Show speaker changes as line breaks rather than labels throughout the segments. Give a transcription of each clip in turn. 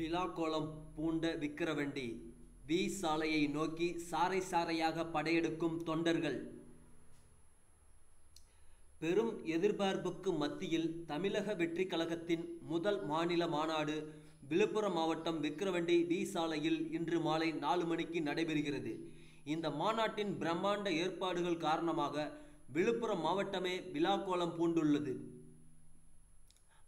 விழாக்கோலம் பூண்ட விக்கிரவண்டி வி சாலையை நோக்கி சாறை சாறையாக படையெடுக்கும் தொண்டர்கள். பெரும் எதிர்பார்ப்புக்கு மத்தியில் தமிழக வெற்றி கழகத்தின் முதல் மாநில மாநாடு விழுப்புரம் மாவட்டம் விக்கிரவண்டி வி சாலையில் இன்று மாலை நாலு மணிக்கு நடைபெறுகிறது. இந்த மாநாட்டின் பிரம்மாண்ட ஏற்பாடுகள் காரணமாக விழுப்புரம் மாவட்டமே விழாக்கோலம் பூண்டுள்ளது.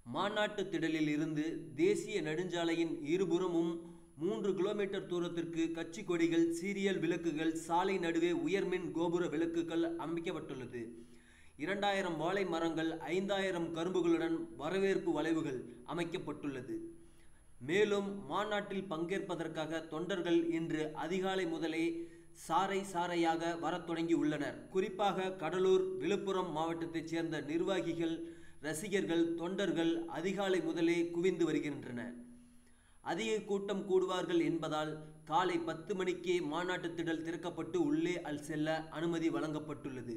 மாநாட்டு திடலில் இருந்து தேசிய நெடுஞ்சாலையின் இருபுறமும் மூன்று கிலோமீட்டர் தூரத்திற்கு கட்சி கொடிகள் சீரியல் விளக்குகள் சாலை நடுவே உயர்மின் கோபுர விளக்குகள் அமைக்கப்பட்டுள்ளது இரண்டாயிரம் வாழை மரங்கள் ஐந்தாயிரம் கரும்புகளுடன் வரவேற்பு வளைவுகள் அமைக்கப்பட்டுள்ளது. மேலும் மாநாட்டில் பங்கேற்பதற்காக தொண்டர்கள் இன்று அதிகாலை முதலே சாறை சாறையாக வரத் தொடங்கி உள்ளனர் குறிப்பாக கடலூர் விழுப்புரம் மாவட்டத்தைச் சேர்ந்த நிர்வாகிகள் ரசிகர்கள் தொண்டர்கள் அதிகாலை முதலே குவிந்து வருகின்றனர். அதிக கூட்டம் கூடுவார்கள் என்பதால் காலை பத்து மணிக்கே மாநாட்டு திடல் திறக்கப்பட்டு உள்ளே அல் செல்ல அனுமதி வழங்கப்பட்டுள்ளது.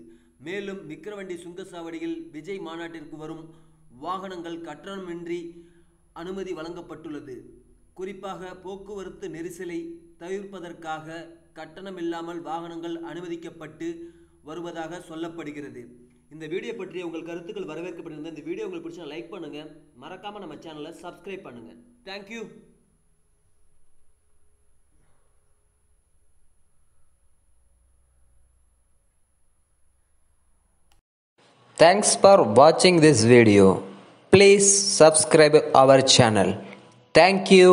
மேலும் விக்கிரவண்டி சுங்கசாவடியில் விஜய் மாநாட்டிற்கு வரும் வாகனங்கள் கட்டணமின்றி அனுமதி வழங்கப்பட்டுள்ளது. குறிப்பாக போக்குவரத்து நெரிசலை தவிர்ப்பதற்காக கட்டணமில்லாமல் வாகனங்கள் அனுமதிக்கப்பட்டு வருவதாக சொல்லப்படுகிறது. இந்த வீடியோ பற்றிய உங்கள் கருத்துக்கள் வரவேற்கப்பட்டிருந்த இந்த வீடியோ உங்களுக்கு பிடிச்சா லைக் பண்ணுங்க மறக்காம நம்ம சேனலை சப்ஸ்கிரைப் பண்ணுங்க thank you
Thanks for watching this video. Please subscribe our channel. Thank you.